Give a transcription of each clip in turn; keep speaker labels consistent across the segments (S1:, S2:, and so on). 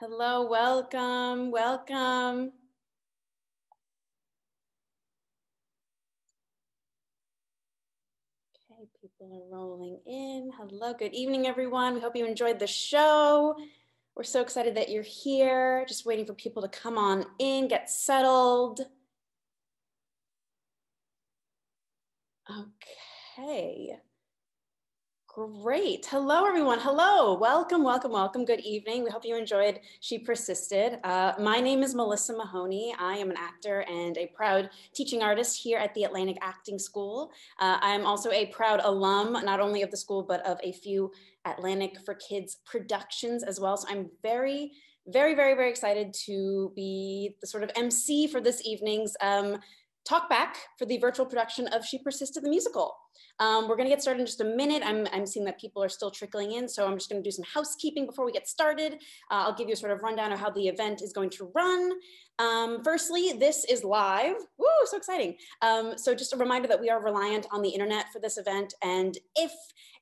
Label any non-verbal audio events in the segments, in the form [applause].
S1: Hello, welcome, welcome. Okay, people are rolling in. Hello, good evening, everyone. We hope you enjoyed the show. We're so excited that you're here. Just waiting for people to come on in, get settled. Okay. Great. Hello, everyone. Hello. Welcome, welcome, welcome. Good evening. We hope you enjoyed She Persisted. Uh, my name is Melissa Mahoney. I am an actor and a proud teaching artist here at the Atlantic Acting School. Uh, I am also a proud alum, not only of the school, but of a few Atlantic for Kids productions as well. So I'm very, very, very, very excited to be the sort of MC for this evening's um, talk back for the virtual production of She Persisted the Musical. Um, we're gonna get started in just a minute. I'm, I'm seeing that people are still trickling in, so I'm just gonna do some housekeeping before we get started. Uh, I'll give you a sort of rundown of how the event is going to run. Um, firstly, this is live. Woo, so exciting. Um, so just a reminder that we are reliant on the internet for this event. And if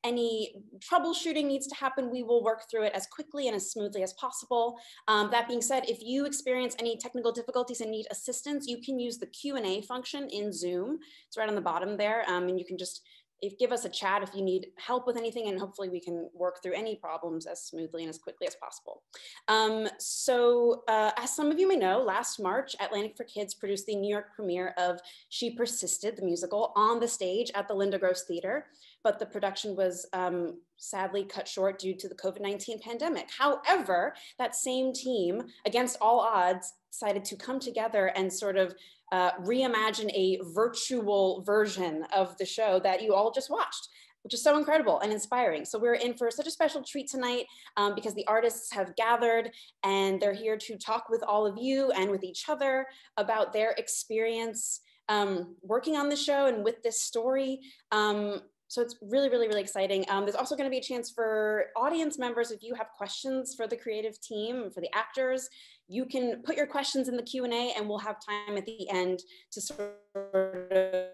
S1: any troubleshooting needs to happen, we will work through it as quickly and as smoothly as possible. Um, that being said, if you experience any technical difficulties and need assistance, you can use the Q&A function in Zoom. It's right on the bottom there. Um, and you can just if give us a chat if you need help with anything and hopefully we can work through any problems as smoothly and as quickly as possible. Um, so uh, as some of you may know, last March, Atlantic for Kids produced the New York premiere of She Persisted, the musical, on the stage at the Linda Gross Theater, but the production was um, sadly cut short due to the COVID-19 pandemic. However, that same team, against all odds, decided to come together and sort of uh, reimagine a virtual version of the show that you all just watched which is so incredible and inspiring. So we're in for such a special treat tonight um, because the artists have gathered and they're here to talk with all of you and with each other about their experience um, working on the show and with this story. Um, so it's really, really, really exciting. Um, there's also going to be a chance for audience members if you have questions for the creative team, and for the actors, you can put your questions in the Q&A and we'll have time at the end to sort of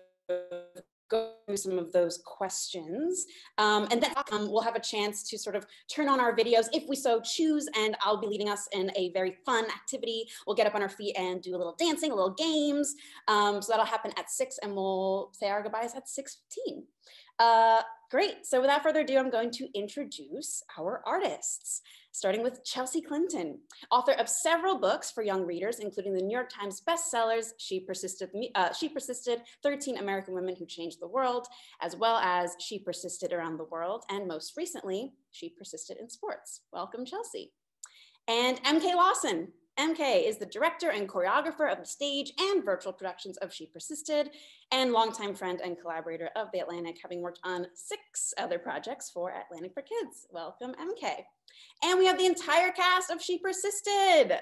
S1: go through some of those questions. Um, and then um, we'll have a chance to sort of turn on our videos if we so choose. And I'll be leading us in a very fun activity. We'll get up on our feet and do a little dancing, a little games. Um, so that'll happen at six and we'll say our goodbyes at 6.15. Uh, great, so without further ado, I'm going to introduce our artists starting with Chelsea Clinton, author of several books for young readers, including the New York Times bestsellers, She Persisted, uh, she Persisted 13 American Women Who Changed the World, as well as She Persisted Around the World, and most recently, She Persisted in Sports. Welcome, Chelsea. And MK Lawson, MK is the director and choreographer of the stage and virtual productions of She Persisted, and longtime friend and collaborator of The Atlantic, having worked on six other projects for Atlantic for Kids. Welcome, MK. And we have the entire cast of She Persisted.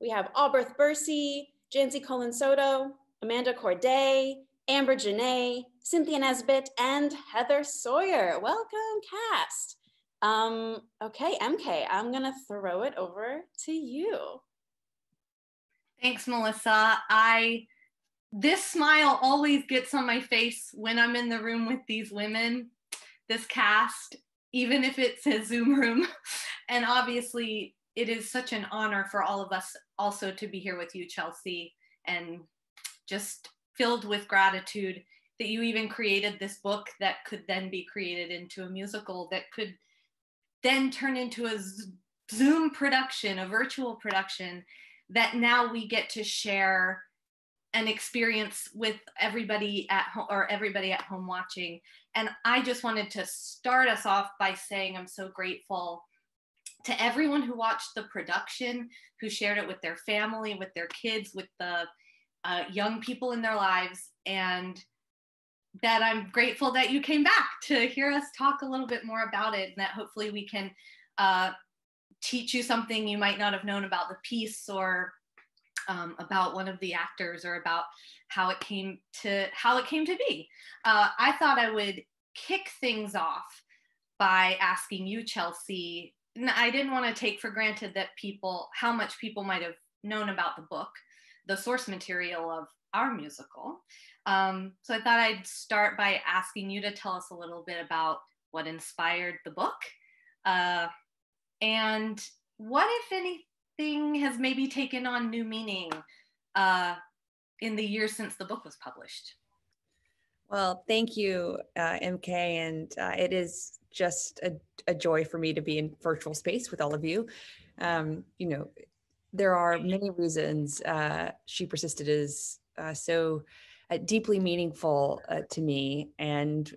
S1: We have Alberth Bursey, Jancy Colin Soto, Amanda Corday, Amber Janae, Cynthia Nesbitt, and Heather Sawyer. Welcome, cast. Um, okay, MK, I'm gonna throw it over to you.
S2: Thanks, Melissa. I this smile always gets on my face when I'm in the room with these women, this cast, even if it's a Zoom room. [laughs] and obviously, it is such an honor for all of us also to be here with you, Chelsea, and just filled with gratitude that you even created this book that could then be created into a musical that could then turn into a Zoom production, a virtual production that now we get to share an experience with everybody at home or everybody at home watching. And I just wanted to start us off by saying I'm so grateful to everyone who watched the production, who shared it with their family, with their kids, with the uh, young people in their lives, and that I'm grateful that you came back to hear us talk a little bit more about it, and that hopefully we can uh, teach you something you might not have known about the piece or um, about one of the actors or about how it came to how it came to be. Uh, I thought I would kick things off by asking you, Chelsea. I didn't want to take for granted that people how much people might have known about the book, the source material of our musical. Um, so I thought I'd start by asking you to tell us a little bit about what inspired the book uh, and what, if anything, has maybe taken on new meaning uh, in the years since the book was published?
S3: Well, thank you, uh, MK. And uh, it is just a, a, joy for me to be in virtual space with all of you. Um, you know, there are many reasons uh, She Persisted is uh, so uh, deeply meaningful uh, to me. And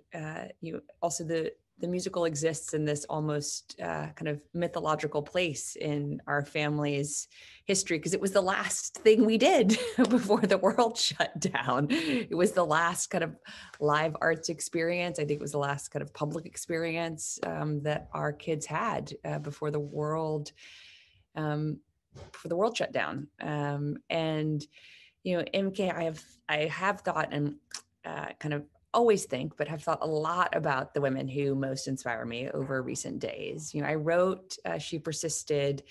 S3: you also the the musical exists in this almost uh, kind of mythological place in our family's history because it was the last thing we did [laughs] before the world [laughs] shut down. It was the last kind of live arts experience. I think it was the last kind of public experience um, that our kids had uh, before the world um, before the world shut down. Um, and you know, MK, I have I have thought and uh, kind of always think, but have thought a lot about the women who most inspire me over recent days. You know, I wrote uh, She Persisted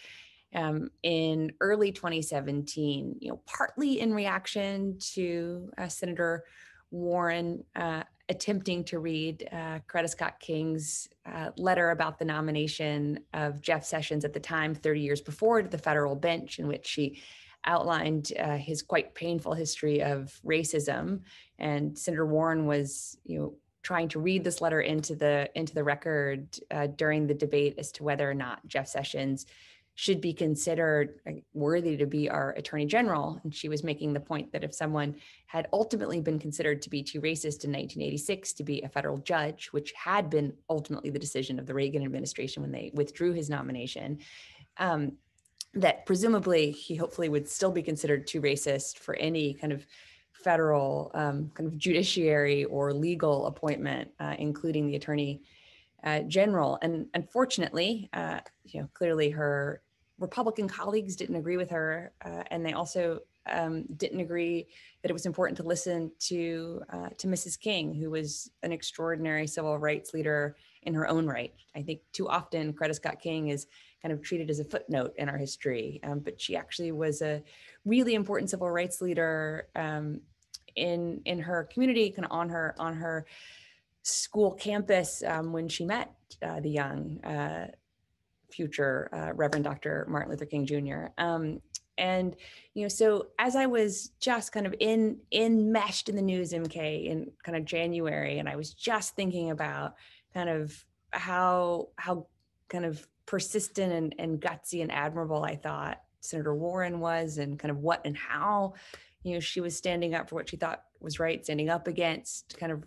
S3: um, in early 2017, you know, partly in reaction to uh, Senator Warren uh, attempting to read uh, Coretta Scott King's uh, letter about the nomination of Jeff Sessions at the time, 30 years before, to the federal bench, in which she outlined uh, his quite painful history of racism. And Senator Warren was, you know, trying to read this letter into the into the record uh, during the debate as to whether or not Jeff Sessions should be considered uh, worthy to be our attorney general. And she was making the point that if someone had ultimately been considered to be too racist in 1986 to be a federal judge, which had been ultimately the decision of the Reagan administration when they withdrew his nomination, um, that presumably he hopefully would still be considered too racist for any kind of federal um, kind of judiciary or legal appointment, uh, including the attorney uh, general. And unfortunately, uh, you know, clearly her Republican colleagues didn't agree with her, uh, and they also um, didn't agree that it was important to listen to uh, to Mrs. King, who was an extraordinary civil rights leader in her own right. I think too often Coretta Scott King is kind of treated as a footnote in our history. Um, but she actually was a really important civil rights leader um, in in her community, kind of on her on her school campus um, when she met uh, the young uh, future uh, Reverend Dr. Martin Luther King Jr. Um, and you know, so as I was just kind of in enmeshed in the news, MK, in kind of January, and I was just thinking about kind of how how kind of persistent and, and gutsy and admirable I thought Senator Warren was and kind of what and how you know she was standing up for what she thought was right standing up against kind of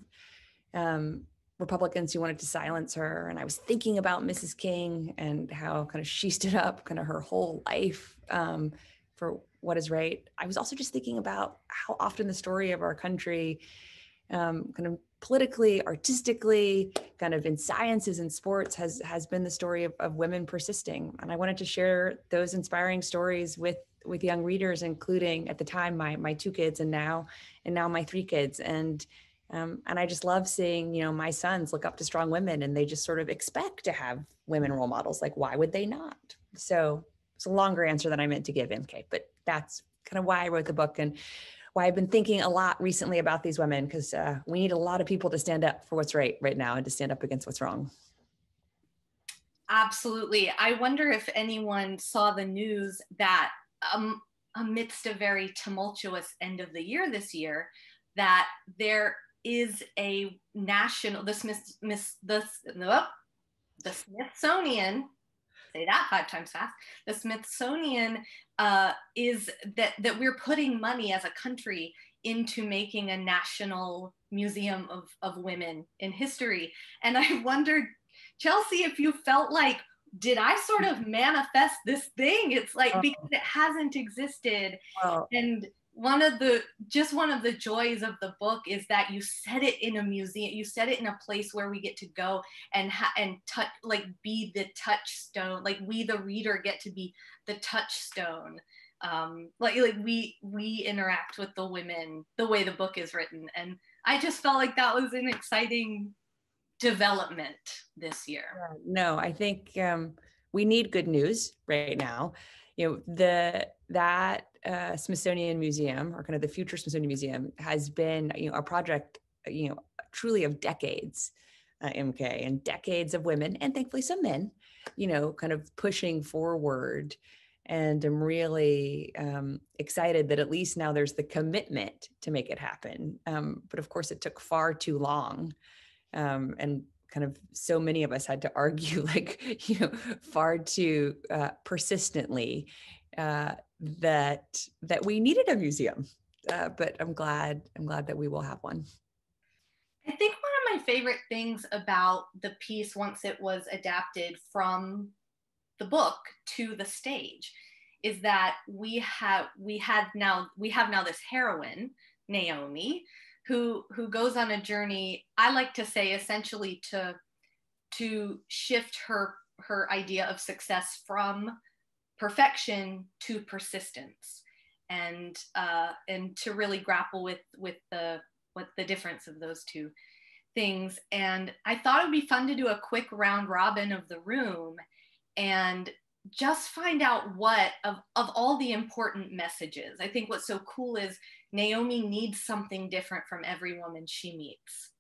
S3: um, Republicans who wanted to silence her and I was thinking about Mrs. King and how kind of she [laughs] stood up kind of her whole life um, for what is right I was also just thinking about how often the story of our country um, kind of politically, artistically, kind of in sciences and sports has has been the story of, of women persisting. And I wanted to share those inspiring stories with with young readers, including at the time my my two kids and now and now my three kids. And um, and I just love seeing, you know, my sons look up to strong women and they just sort of expect to have women role models. Like, why would they not? So it's a longer answer than I meant to give, MK, but that's kind of why I wrote the book. And why I've been thinking a lot recently about these women because uh, we need a lot of people to stand up for what's right right now and to stand up against what's wrong.
S2: Absolutely. I wonder if anyone saw the news that um, amidst a very tumultuous end of the year this year, that there is a national, the Smith, Miss, the, the, the Smithsonian say that five times fast. The Smithsonian uh, is that that we're putting money as a country into making a national museum of, of women in history. And I [laughs] wondered, Chelsea, if you felt like, did I sort of manifest this thing? It's like oh. because it hasn't existed. And one of the just one of the joys of the book is that you set it in a museum you set it in a place where we get to go and ha- and touch like be the touchstone like we the reader get to be the touchstone. Um like like we we interact with the women the way the book is written. And i just felt like that was an exciting development this year.
S3: No i think um we need good news right now you know the that uh, Smithsonian Museum or kind of the future Smithsonian Museum has been you know a project you know truly of decades uh, MK and decades of women and thankfully some men you know kind of pushing forward and I'm really um, excited that at least now there's the commitment to make it happen. Um, but of course, it took far too long, um, and kind of so many of us had to argue [laughs] like you know far too uh, persistently uh, that that we needed a museum. Uh, but I'm glad I'm glad that we will have one.
S2: I think one of my favorite things about the piece once it was adapted from the book to the stage is that we have we had now we have now this heroine Naomi who who goes on a journey I like to say essentially to to shift her her idea of success from perfection to persistence and uh, and to really grapple with with the what the difference of those two things. And I thought it would be fun to do a quick round robin of the room and just find out what of, of all the important messages i think what's so cool is naomi needs something different from every woman she meets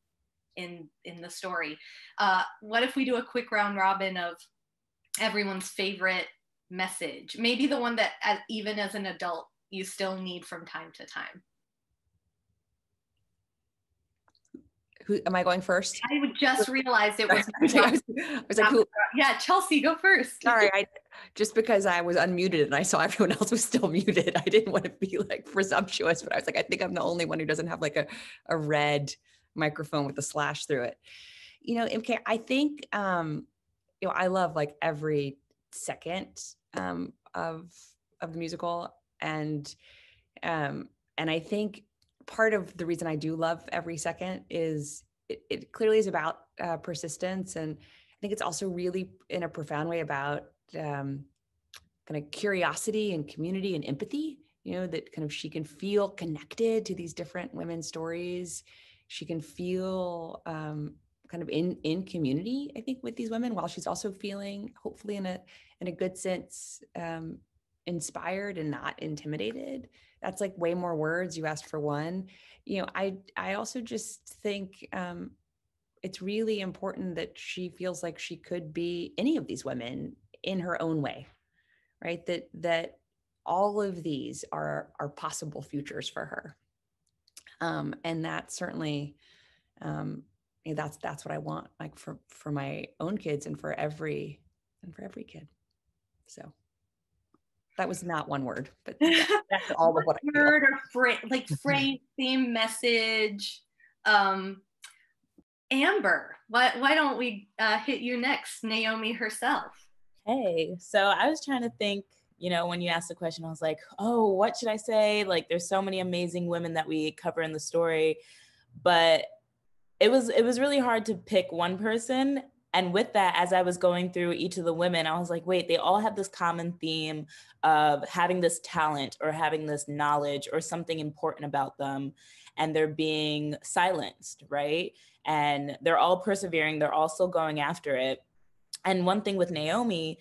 S2: in in the story. Uh, what if we do a quick round robin of everyone's favorite message? Maybe the one that as, even as an adult you still need from time to time
S3: Who am I going first?
S2: I just [laughs] realized it was. [laughs]
S3: I was, I was like, who?
S2: Yeah, Chelsea, go first. [laughs]
S3: Sorry, I just because I was unmuted and I saw everyone else was still muted. I didn't want to be like presumptuous, but I was like, I think I'm the only one who doesn't have like a a red microphone with a slash through it. You know, MK, I think um, you know, I love like every second um of of the musical and um and I think part of the reason I do love every second is it, it clearly is about uh, persistence. And I think it's also really in a profound way about um, kind of curiosity and community and empathy, you know, that kind of she can feel connected to these different women's stories. She can feel um, kind of in in community, I think, with these women, while she's also feeling, hopefully, in a in a good sense, um, inspired and not intimidated that's like way more words you asked for one. You know i i also just think um it's really important that she feels like she could be any of these women in her own way right? That that all of these are are possible futures for her. Um and that certainly um that's that's what i want like for for my own kids and for every and for every kid. So that was not one word, but [laughs] that's all of what
S2: I word or fra- like phrase, theme, message. Um, Amber, why why don't we uh, hit you next, Naomi herself?
S4: Hey, so I was trying to think. You know, when you asked the question, I was like, "Oh, what should I say?" Like, there's so many amazing women that we cover in the story, but it was it was really hard to pick one person and with that as i was going through each of the women i was like wait they all have this common theme of having this talent or having this knowledge or something important about them and they're being silenced right? And they're all persevering they're all still going after it. And one thing with naomi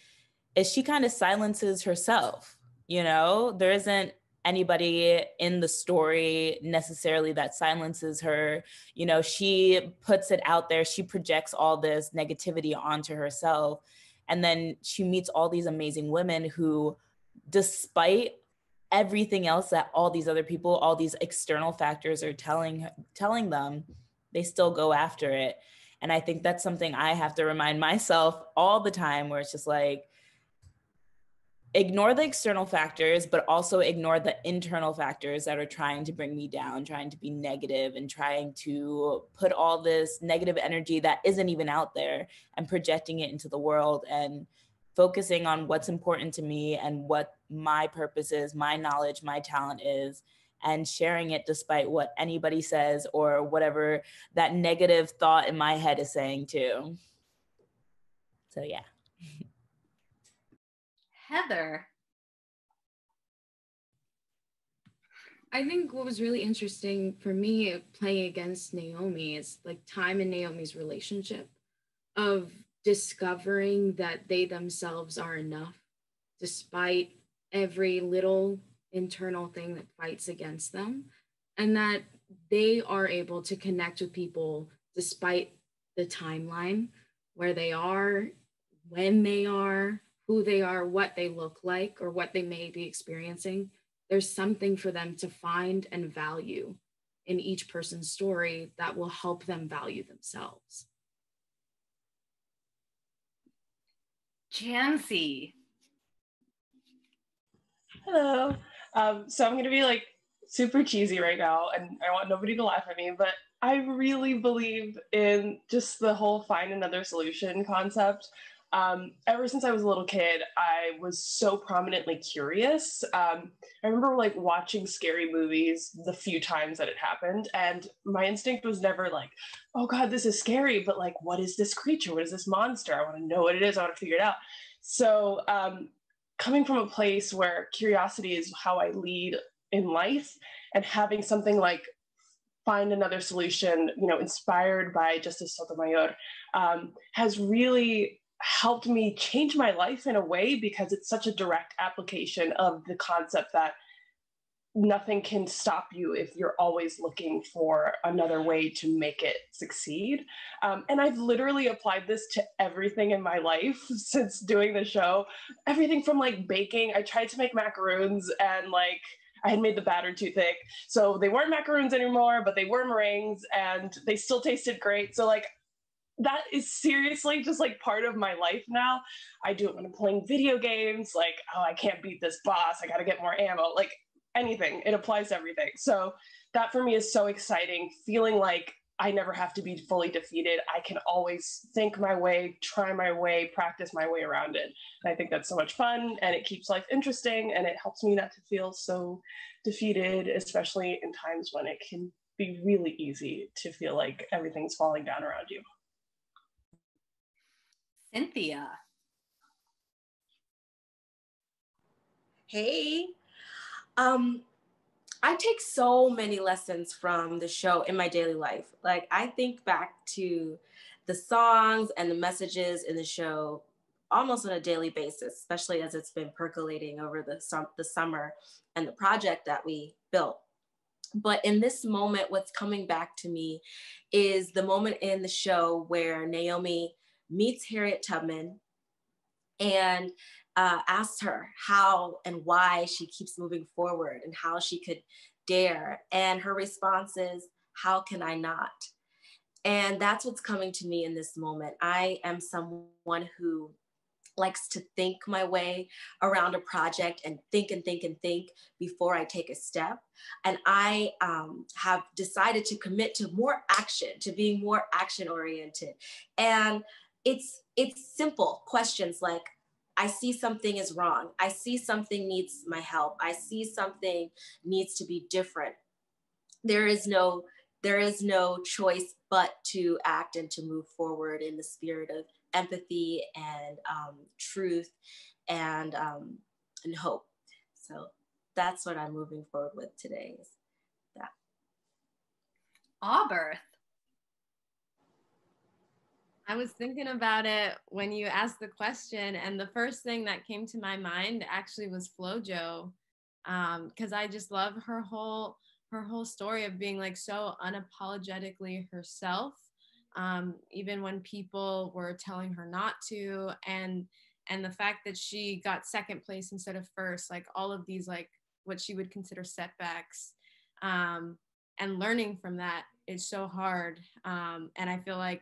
S4: is she kind of silences herself you know? There isn't anybody in the story necessarily that silences her. You know, she puts it out there, she projects all this negativity onto herself. And then she meets all these amazing women who, despite everything else that all these other people, all these external factors are telling telling them, they still go after it. And I think that's something I have to remind myself all the time where it's just like, ignore the external factors, but also ignore the internal factors that are trying to bring me down, trying to be negative, and trying to put all this negative energy that isn't even out there and projecting it into the world and focusing on what's important to me and what my purpose is, my knowledge, my talent is, and sharing it despite what anybody says or whatever that negative thought in my head is saying too. So, yeah. [laughs]
S2: Heather.
S5: I think what was really interesting for me playing against Naomi is like time and Naomi's relationship of discovering that they themselves are enough despite every little internal thing that fights against them and that they are able to connect with people despite the timeline where they are when they are who they are, what they look like, or what they may be experiencing, there's something for them to find and value in each person's story that will help them value themselves.
S2: Jancy.
S6: Hello. Um, so I'm going to be like super cheesy right now, and I want nobody to laugh at me, but I really believe in just the whole find another solution concept. Um, ever since I was a little kid, I was so prominently curious. Um, I remember like watching scary movies the few times that it happened, and my instinct was never like, "Oh God, this is scary," but like, "What is this creature? What is this monster? I want to know what it is. I want to figure it out." So, um, coming from a place where curiosity is how I lead in life, and having something like find another solution, you know, inspired by Justice Sotomayor, um, has really helped me change my life in a way because it's such a direct application of the concept that nothing can stop you if you're always looking for another way to make it succeed. Um, and I've literally applied this to everything in my life [laughs] since doing the show. Everything from like baking, I tried to make macaroons and like I had made the batter too thick. So they weren't macaroons anymore, but they were meringues and they still tasted great. So like that is seriously just like part of my life now. I do it when I'm playing video games, like, oh, I can't beat this boss. I got to get more ammo. Like anything, it applies to everything. So that for me is so exciting, feeling like I never have to be fully defeated. I can always think my way, try my way, practice my way around it. And I think that's so much fun and it keeps life interesting and it helps me not to feel so defeated, especially in times when it can be really easy to feel like everything's falling down around you.
S2: Cynthia.
S7: Hey. Um, I take so many lessons from the show in my daily life. Like I think back to the songs and the messages in the show almost on a daily basis, especially as it's been percolating over the, the summer and the project that we built. But in this moment, what's coming back to me is the moment in the show where Naomi meets Harriet Tubman and uh, asked her how and why she keeps moving forward and how she could dare. And her response is, How can I not? And that's what's coming to me in this moment. I am someone who likes to think my way around a project and think and think and think before I take a step. And I um, have decided to commit to more action, to being more action oriented. And it's it's simple questions like I see something is wrong. I see something needs my help. I see something needs to be different. There is no there is no choice but to act and to move forward in the spirit of empathy and um, truth and um, and hope. So that's what I'm moving forward with today. Is that.
S2: Auberth.
S8: I was thinking about it when you asked the question, and the first thing that came to my mind actually was FloJo, because um, I just love her whole her whole story of being like so unapologetically herself, um, even when people were telling her not to, and and the fact that she got second place instead of first, like all of these like what she would consider setbacks, um, and learning from that is so hard, um, and I feel like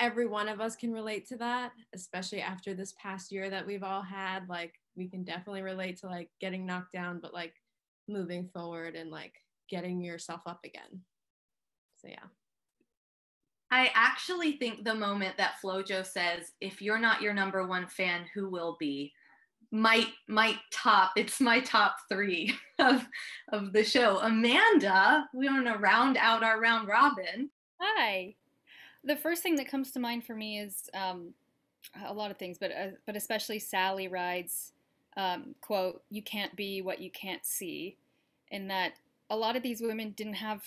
S8: every one of us can relate to that, especially after this past year that we've all had. Like, we can definitely relate to like getting knocked down, but like moving forward and like getting yourself up again. So, yeah.
S2: I actually think the moment that Flojo says, if you're not your number one fan, who will be? might might top it's my top three [laughs] of of the show amanda we want to round out our round robin
S9: hi the first thing that comes to mind for me is um, a lot of things, but uh, but especially Sally Ride's um, quote: "You can't be what you can't see," in that a lot of these women didn't have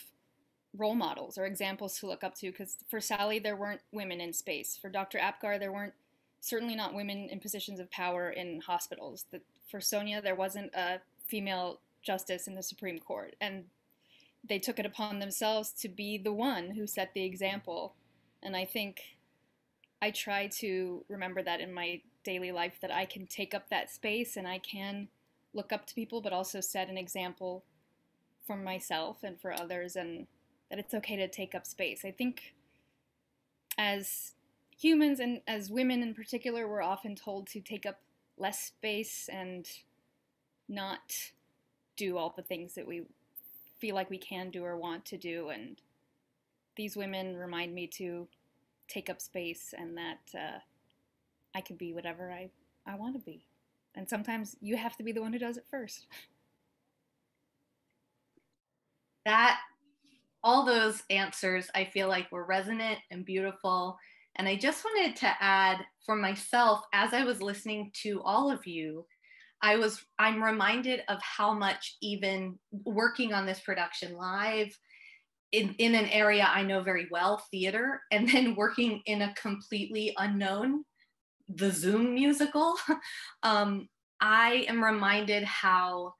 S9: role models or examples to look up to. Because for Sally, there weren't women in space. For Dr. Apgar, there weren't certainly not women in positions of power in hospitals. That for Sonia, there wasn't a female justice in the Supreme Court, and they took it upon themselves to be the one who set the example and I think I try to remember that in my daily life that I can take up that space and I can look up to people, but also set an example for myself and for others, and that it's okay to take up space. I think as humans and as women in particular, we're often told to take up less space and not do all the things that we feel like we can do or want to do. And these women remind me to take up space and that uh, I can be whatever I, I want to be. And sometimes you have to be the one who does it first. [laughs]
S2: That, all those answers I feel like were resonant and beautiful. And I just wanted to add for myself, as I was listening to all of you, I was I'm reminded of how much even working on this production live in, in an area I know very well, theater, and then [laughs] working in a completely unknown, the Zoom musical, [laughs] um, I am reminded how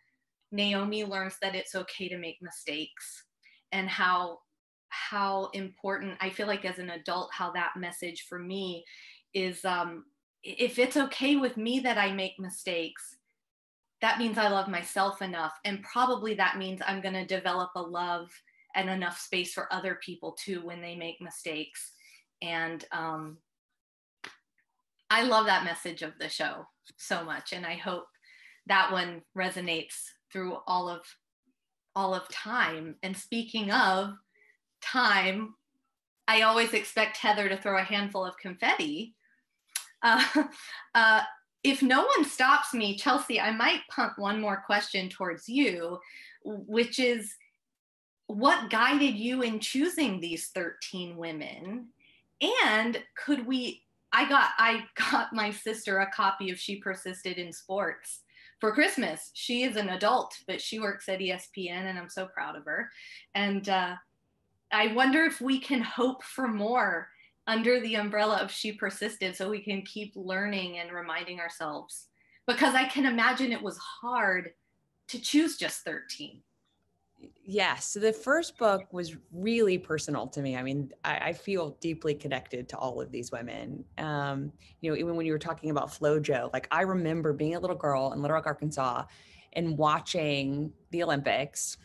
S2: Naomi learns that it's okay to make mistakes and how how important I feel like as an adult how that message for me is um, if it's okay with me that I make mistakes, that means I love myself enough. And probably that means I'm going to develop a love and enough space for other people too when they make mistakes. And um, I love that message of the show so much. And I hope that one resonates through all of all of time. And speaking of time, I always expect Heather to throw a handful of confetti. Uh, [laughs] uh, if no one stops me, Chelsea, I might punt one more question towards you, which is what guided you in choosing these 13 women? And could we I got I [laughs] got my sister a copy of She Persisted in Sports for Christmas. She is an adult, but she works at ESPN and I'm so proud of her. And uh, I wonder if we can hope for more under the umbrella of She Persisted so we can keep learning and reminding ourselves. Because I can imagine it was hard to choose just 13.
S3: Yes. So the first book was really personal to me. I mean, I, I feel deeply connected to all of these women. Um, you know, even when you were talking about FloJo, like I remember being a little girl in Little Rock, Arkansas, and watching the Olympics.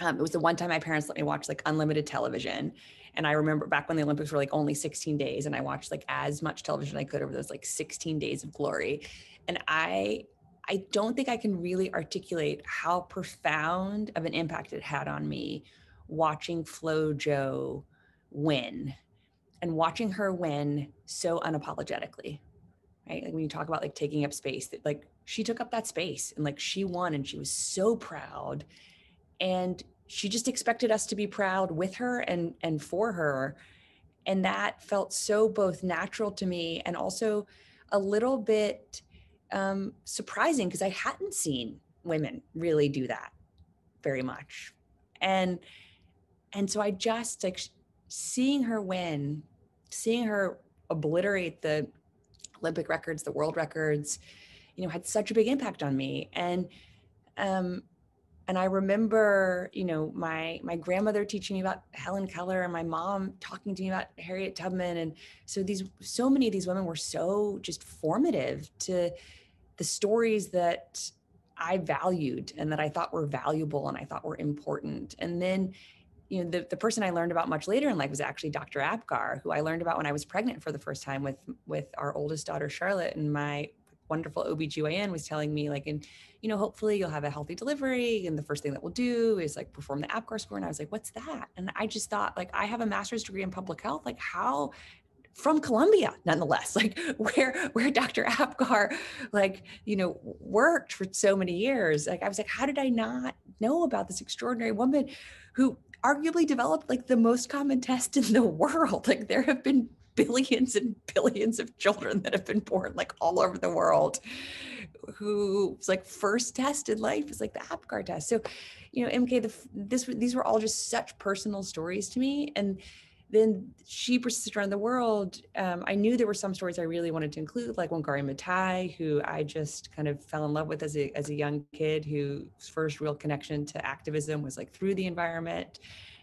S3: Um, it was the one time my parents let me watch like unlimited television. And I remember back when the Olympics were like only 16 days, and I watched like as much television I could over those like 16 days of glory. And I I don't think I can really articulate how profound of an impact it had on me watching Flo FloJo win and watching her win so unapologetically. Right. Like when you talk about like taking up space, that like she took up that space and like she won and she was so proud. And she just expected us to be proud with her and and for her. And that felt so both natural to me and also a little bit um, surprising because I hadn't seen women really do that very much. And and so I just like seeing her win, seeing her obliterate the Olympic records, the world records, you know, had such a big impact on me. And um and I remember, you know, my my grandmother teaching me about Helen Keller and my mom talking to me about Harriet Tubman. And so these so many of these women were so just formative to the stories that I valued and that I thought were valuable and I thought were important. And then, you know, the, the person I learned about much later in life was actually Dr. Apgar, who I learned about when I was pregnant for the first time with with our oldest daughter, Charlotte, and my wonderful OBGYN was telling me like, and you know, hopefully you'll have a healthy delivery. And the first thing that we'll do is like perform the APGAR score. And I was like, what's that? And I just thought like, I have a master's degree in public health. Like how from Columbia, nonetheless, [laughs] like where where Dr. Apgar, like you know, worked for so many years. Like I was like, how did I not know about this extraordinary woman who arguably developed like the most common test in the [laughs] world? Like there have been billions and billions of children that have been born like all over the world who like first test in life is like the Apgar test. So, you know, MK, the, this these were all just such personal stories to me and then she persisted around the world. Um, I knew there were some stories I really wanted to include, like Wangari Maathai, who I just kind of fell in love with as a as a young kid, whose first real connection to activism was like through the environment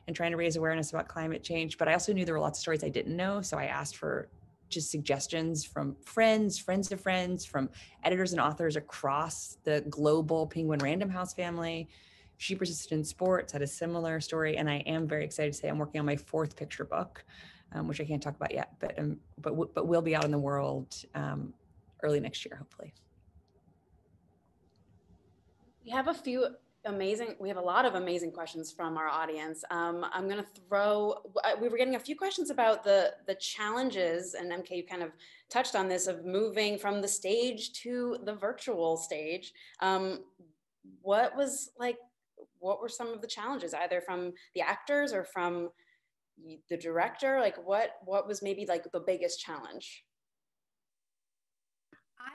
S3: and trying to raise awareness about climate change. But I also knew there were lots of stories I didn't know, so I asked for just suggestions from friends, friends of friends, from editors and authors across the global Penguin Random House family. She Persisted in Sports had a similar story, and I am very excited to say I'm working on my fourth picture book, um, which I can't talk about yet, but um, but but will be out in the world um, early next year, hopefully.
S1: We have a few amazing, we have a lot of amazing questions from our audience. Um, I'm gonna throw, we were getting a few questions about the, the challenges and MK, you kind of touched on this of moving from the stage to the virtual stage. Um, what was like, what were some of the challenges either from the actors or from the director? Like what, what was maybe like the biggest challenge?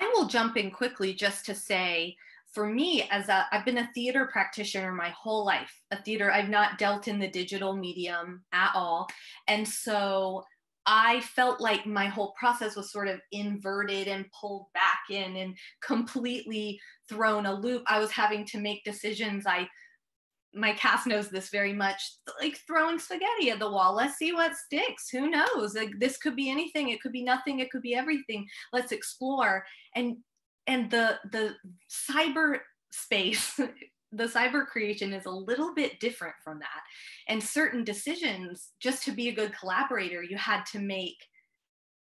S2: I will jump in quickly just to say, for me as a i've been a theater practitioner my whole life a theater i've not dealt in the digital medium at all and so i felt like my whole process was sort of inverted and pulled back in and completely thrown a loop i was having to make decisions i my cast knows this very much like throwing spaghetti at the wall. Let's see what sticks. Who knows? Like this could be anything. It could be nothing. It could be everything. Let's explore. And and the the cyber space [laughs] the cyber creation is a little bit different from that. And certain decisions just to be a good collaborator you had to make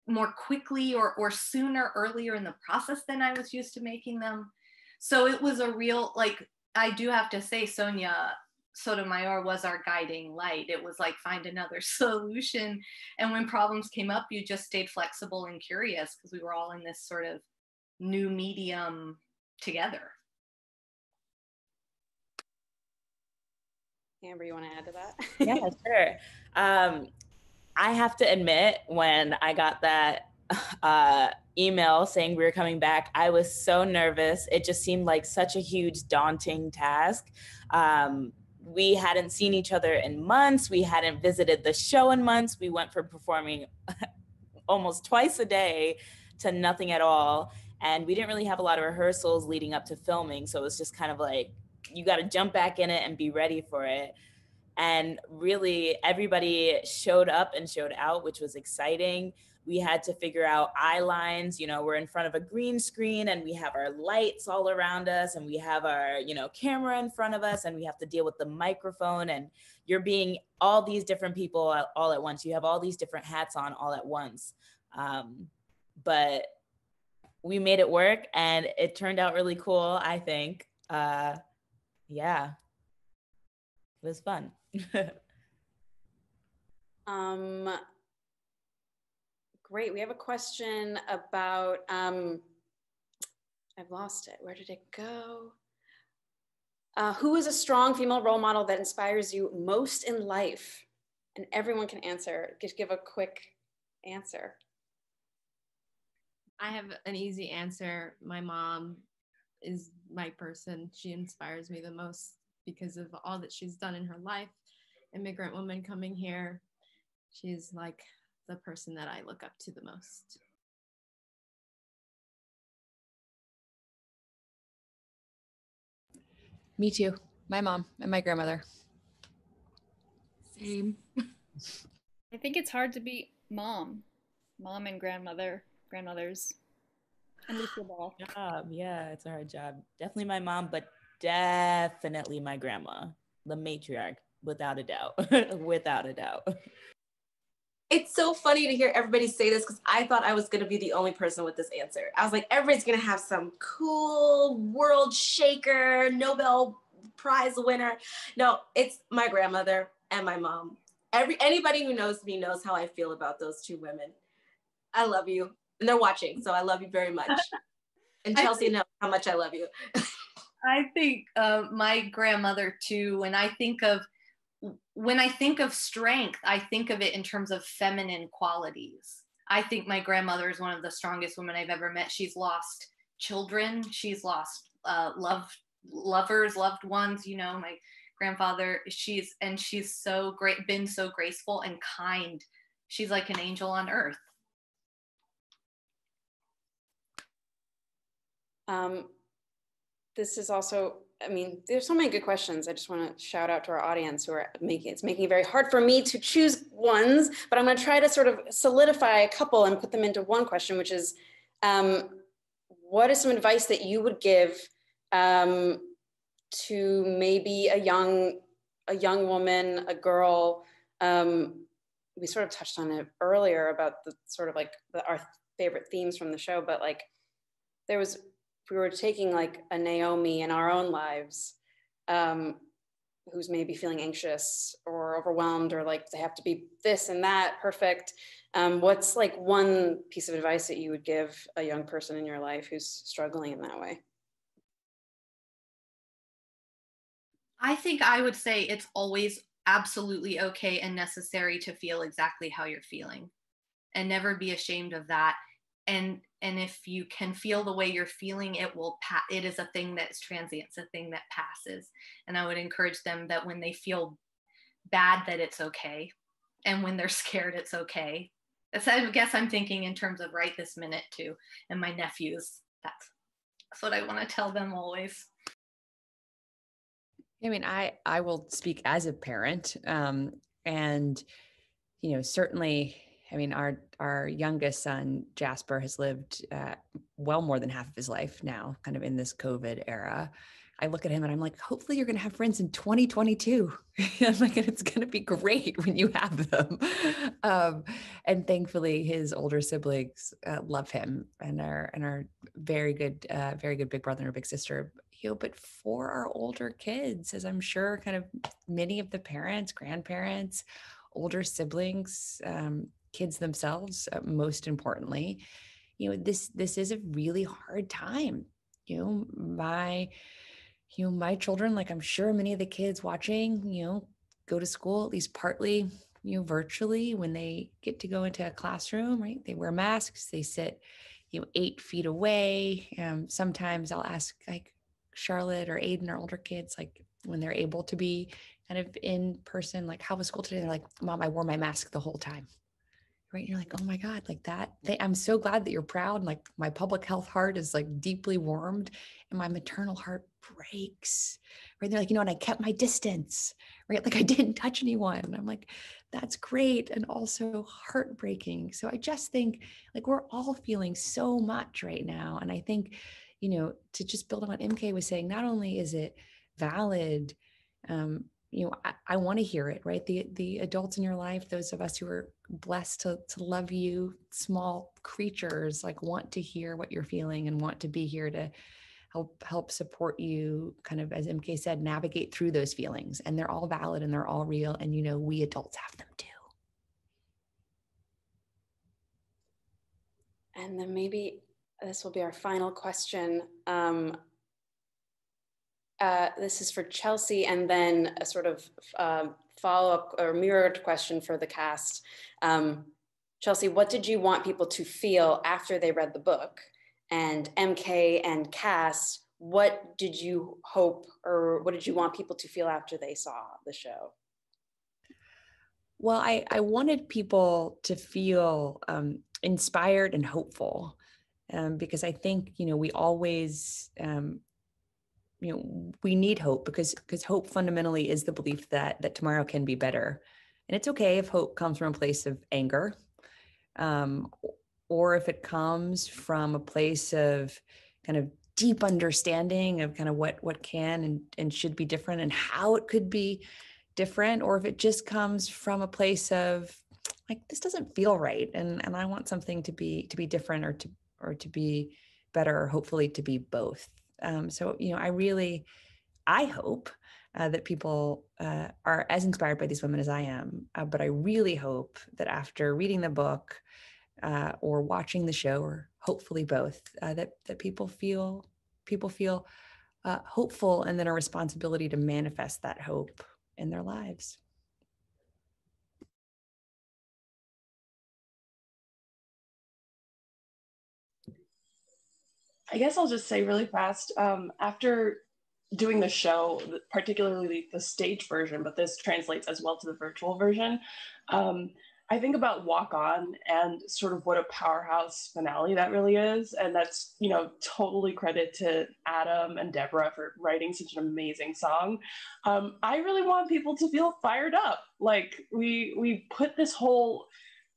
S2: more quickly or or sooner earlier in the process than i was used to making them. So it was a real like i do have to say sonia sotomayor was our guiding light it was like find another [laughs] solution and when problems came up you just stayed flexible and curious because we were all in this sort of new medium together.
S1: Amber, you want to add to that?
S4: yeah, sure. Um, I have to admit, when I got that [laughs] uh, email saying we were coming back, I was so nervous. It just seemed like such a huge, daunting task. Um, we hadn't seen each other in months. We hadn't visited the show in months. We went from performing [laughs] almost twice a day to nothing at all and we didn't really have a lot of rehearsals leading up to filming so it was just kind of like you got to jump back in it and be ready for it and really everybody showed up and showed out which was exciting we had to figure out eye lines you know we're in front of a green screen and we have our lights all around us and we have our you know camera in front of us and we have to deal with the microphone and you're being all these different people all at once you have all these different hats on all at once um, but we made it work and it turned out really cool, I think. Uh, yeah, it was fun. [laughs]
S1: um, great. We have a question about, um, I've lost it. Where did it go? Uh, who is a strong female role model that inspires you most in life? And everyone can answer. Just give a quick answer.
S8: I have an easy answer. My mom is my person. She inspires me the most because of all that she's done in her life. Immigrant woman coming here. She's like the person that I look up to the most.
S3: Me too. My mom and my grandmother.
S5: Same. [laughs]
S9: I think it's hard to be mom, mom and grandmother grandmothers. And Lucia Ball. [sighs]
S4: Job. Yeah, it's a hard job. Definitely my mom, but definitely my grandma, the matriarch, without a doubt. [laughs] without a doubt. [laughs]
S7: It's so funny to hear everybody say this because I thought I was going to be the only person with this answer. I was like, everybody's going to have some cool world shaker, Nobel Prize winner. No, it's my grandmother and my mom. Every anybody who knows me knows how I feel about those two women. I love you and they're watching. So I love you very much. [laughs] And Chelsea think, knows how much I love you. [laughs]
S2: I think uh, my grandmother too. When I think of when I think of strength, I think of it in terms of feminine qualities. I think my grandmother is one of the strongest women I've ever met. She's lost children. She's lost uh, love lovers, loved ones. You know, my grandfather. She's and she's so great, been so graceful and kind. She's like an angel on earth.
S1: Um, this is also I mean, there's so many good questions. I just want to shout out to our audience who are making it's making it very hard for me to choose ones, but I'm going to try to sort of solidify a couple and put them into one question, which is, um, what is some advice that you would give um, to maybe a young a young woman, a girl? Um, we sort of touched on it earlier about the sort of like the, our favorite themes from the show, but like there was we were taking like a Naomi in our own lives, um, who's maybe feeling anxious or overwhelmed or like they have to be this and that perfect. Um, what's like one piece of advice that you would give a young person in your life who's struggling in that way?
S2: I think I would say it's always absolutely okay and necessary to feel exactly how you're feeling and never be ashamed of that and and if you can feel the way you're feeling it will pass it is a thing that's transient it's a thing that passes. And i would encourage them that when they feel bad that it's okay and when they're [laughs] scared it's okay. That's i guess i'm thinking in terms of right this minute too and my nephews. That's that's what i want to tell them always.
S3: I mean i i will speak as a parent um and you know certainly I mean, our our youngest son Jasper has lived uh, well more than half of his life now, kind of in this COVID era. I look at him and I'm like, hopefully you're going to have friends in 2022. [laughs] I'm like, and it's going to be great when you have them. [laughs] Um, and thankfully, his older siblings uh, love him and are and are very good, uh, very good big brother or big sister. You know, but for our older kids, as I'm sure, kind of many of the parents, grandparents, older siblings, um, kids themselves uh, most importantly you know this this is a really hard time you know my you know my children like i'm sure many of the kids watching you know go to school at least partly you know virtually when they get to go into a classroom right? They wear masks they sit you know eight feet away um, sometimes i'll ask like charlotte or aidan or older kids like when they're able to be kind of in person like how was school today? They're like mom i wore my mask the whole time right? You're like oh my god like that. They, i'm so glad that you're proud like my public health heart is like deeply warmed and my maternal heart breaks right? They're like you know and i kept my distance right? Like i [laughs] didn't touch anyone. And i'm like that's great and also heartbreaking. So i just think like we're all feeling so much right now. And i think you know to just build on what mk was saying not only is it valid um, you know i, I want to hear it right? The the adults in your life those of us who are blessed to to love you small creatures like want to hear what you're feeling and want to be here to help help support you kind of as mk said navigate through those feelings. And they're all valid and they're all real. And you know we adults have them too.
S1: And then maybe this will be our final question. Um, uh, this is for Chelsea, and then a sort of uh, follow up or mirrored question for the cast. Um, Chelsea, what did you want people to feel after they read the book? And MK and cast, what did you hope or what did you want people to feel after they saw the show?
S3: Well, I, I wanted people to feel um, inspired and hopeful um, because I think, you know, we always um, you know we need hope because because hope fundamentally is the belief that that tomorrow can be better. And it's okay if hope comes from a place of anger um, or if it comes from a place of kind of deep understanding of kind of what what can and, and should be different and how it could be different or if it just comes from a place of like this doesn't feel right and and i want something to be to be different or to or to be better or hopefully to be both um, so, you know, I really, I hope uh, that people uh, are as inspired by these women as I am. Uh, but I really hope that after reading the book uh, or watching the show, or hopefully both, uh, that that people feel people feel uh, hopeful and then a responsibility to manifest that hope in their lives.
S6: I guess I'll just say really fast. Um, after doing the show, particularly the stage version, but this translates as well to the virtual version. Um, I think about Walk On and sort of what a powerhouse finale that really is. And that's, you know, totally credit to Adam and Deborah for writing such an amazing song. Um, I really want people to feel fired up. Like we we put this whole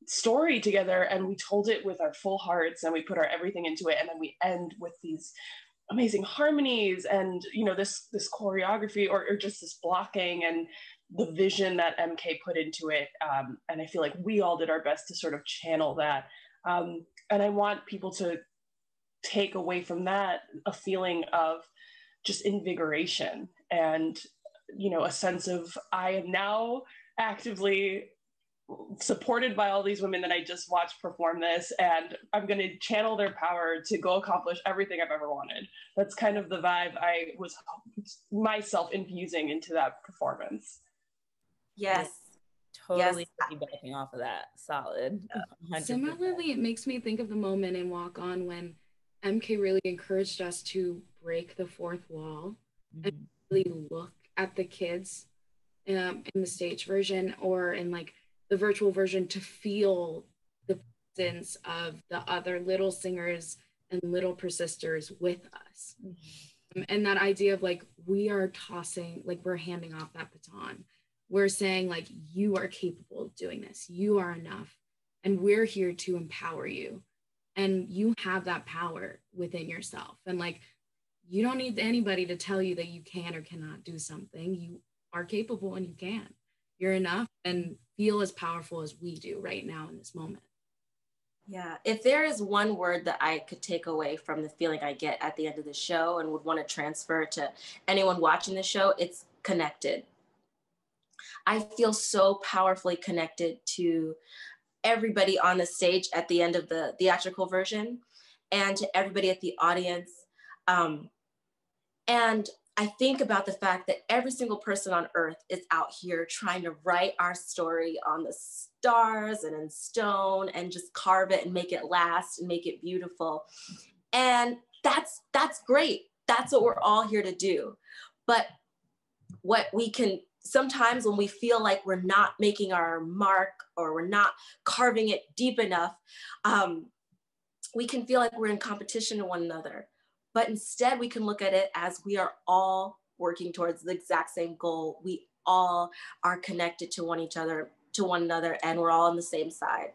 S6: story together and we told it with our full hearts and we put our everything into it and then we end with these amazing harmonies and you know this this choreography or, or just this blocking and the vision that MK put into it. Um, and I feel like we all did our best to sort of channel that. Um, and I want people to take away from that a feeling of just invigoration and, you know, a sense of I am now actively supported by all these women that I just watched perform this, and I'm going to channel their power to go accomplish everything I've ever wanted. That's kind of the vibe I was myself infusing into that performance.
S7: Yes.
S4: Totally yes. piggybacking off of that. Solid.
S5: Similarly, it makes me think of the moment in Walk On when MK really encouraged us to break the fourth wall mm-hmm. and really look at the kids um, in the stage version or in like the virtual version to feel the presence of the other little singers and little persisters with us. Mm-hmm. Um, and that idea of like we are tossing, like we're handing off that baton. We're saying like you are capable of doing this. You are enough and we're here to empower you. And you have that power within yourself. And like you don't need anybody to tell you that you can or cannot do something. You are capable and you can you're enough and feel as powerful as we do right now in this moment.
S7: Yeah. If there is one word that i could take away from the feeling i get at the end of the show and would want to transfer to anyone watching the show it's connected. I feel so powerfully connected to everybody on the stage at the end of the theatrical version and to everybody at the audience. Um, and I think about the fact that every single person on earth is out here trying to write our story on the stars and in stone and just carve it and make it last and make it beautiful. And that's that's great. That's what we're all here to do. But what we can sometimes when we feel like we're not making our mark or we're not carving it deep enough, um, we can feel like we're in competition to one another. But instead, we can look at it as we are all working towards the exact same goal. We all are connected to one each other, to one another, and we're all on the same side.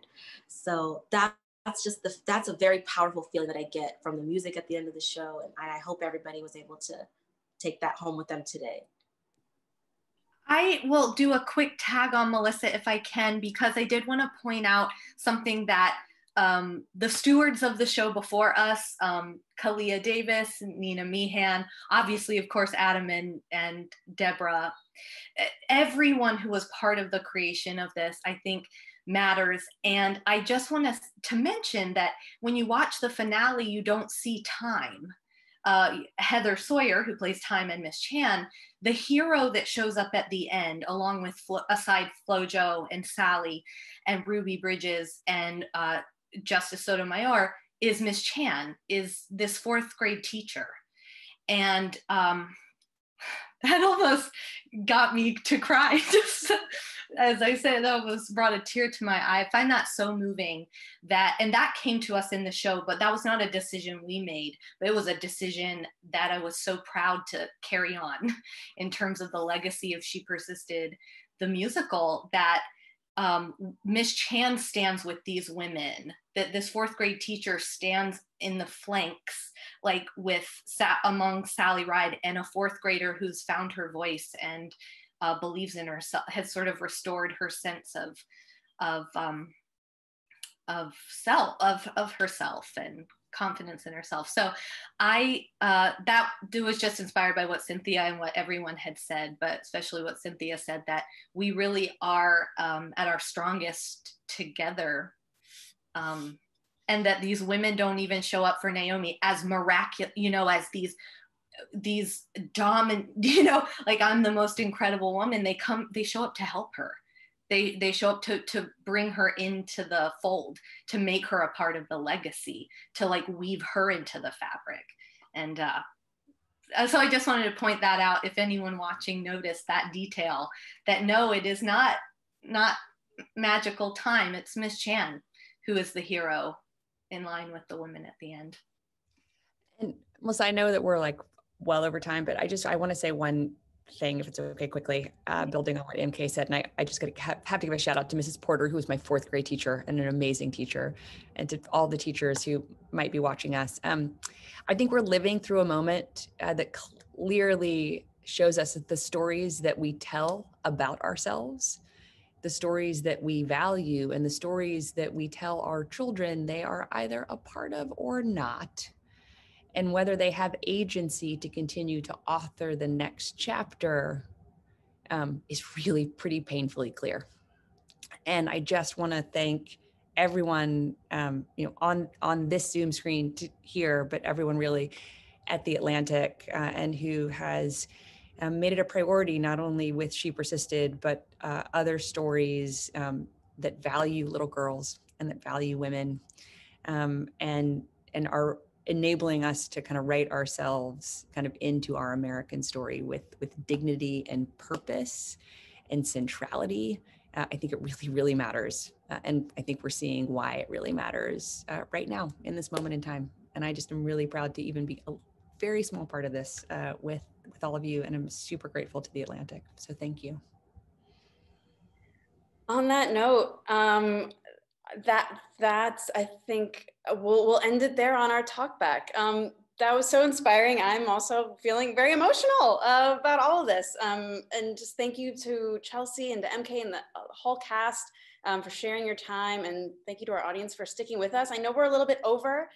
S7: So that that's just the that's a very powerful feeling that I get from the music at the end of the show, and I hope everybody was able to take that home with them today.
S2: I will do a quick tag on Melissa if I can, because I did want to point out something that um, the stewards of the show before us, um, Kalia Davis, Nina Meehan, obviously, of course, Adam and, and Deborah, everyone who was part of the creation of this, I think matters. And I just want to, to mention that when you watch the finale, you don't see time uh, Heather Sawyer, who plays Time and Miss Chan, the hero that shows up at the end, along with Flo- aside FloJo and Sally and Ruby Bridges and uh, Justice Sotomayor, is Miss Chan, is this fourth grade teacher. And um, [laughs] that almost got me to cry [laughs] just as I said, that was brought a tear to my eye. I find that so moving that, and that came to us in the show, but that was not a decision we made, but it was a decision that I was so proud to carry on [laughs] in terms of the legacy of She Persisted, the musical that um, Miss Chan stands with these women, that this fourth grade teacher stands in the flanks, like with among Sally Ride and a fourth grader who's found her voice and uh, believes in herself, has sort of restored her sense of of um, of self of of herself and confidence in herself. So I uh, that was just inspired by what Cynthia and what everyone had said, but especially what Cynthia said that we really are um, at our strongest together. Um, and that these women don't even show up for Naomi as miraculous, you know, as these these dominant [laughs] you know like i'm the most incredible woman they come they show up to help her they they show up to to bring her into the fold to make her a part of the legacy to like weave her into the fabric and uh so i just wanted to point that out if anyone watching noticed that detail that no it is not not magical time. It's Miss Chan who is the hero in line with the women at the end.
S3: And Melissa, I know that we're like well over time, but I just I want to say one thing, if it's okay, quickly, uh, building on what MK said. And I, I just gotta have, have to give a shout out to Mrs. Porter, who was my fourth grade teacher and an amazing teacher, and to all the teachers who might be watching us. Um, I think we're living through a moment uh, that clearly shows us that the stories that we tell about ourselves, the stories that we value, and the stories that we tell our children, they are either a part of or not and whether they have agency to continue to author the next chapter um, is really pretty painfully clear. And I just want to thank everyone, um, you know, on on this Zoom screen here, but everyone really at the Atlantic uh, and who has um, made it a priority not only with She Persisted, but uh, other stories um, that value little girls and that value women, um, and and are enabling us to kind of write ourselves kind of into our American story with with dignity and purpose and centrality. Uh, I think it really, really matters, uh, and I think we're seeing why it really matters uh, right now in this moment in time. And I just am really proud to even be a very small part of this uh, with with all of you, and I'm super grateful to the Atlantic. So thank you.
S1: On that note, um, that that's I think we'll we'll end it there on our talk back. Um, that was so inspiring. I'm also feeling very emotional uh, about all of this. Um, and just thank you to Chelsea and to MK and the uh, whole cast um, for sharing your time. And thank you to our audience for sticking with us. I know we're a little bit over,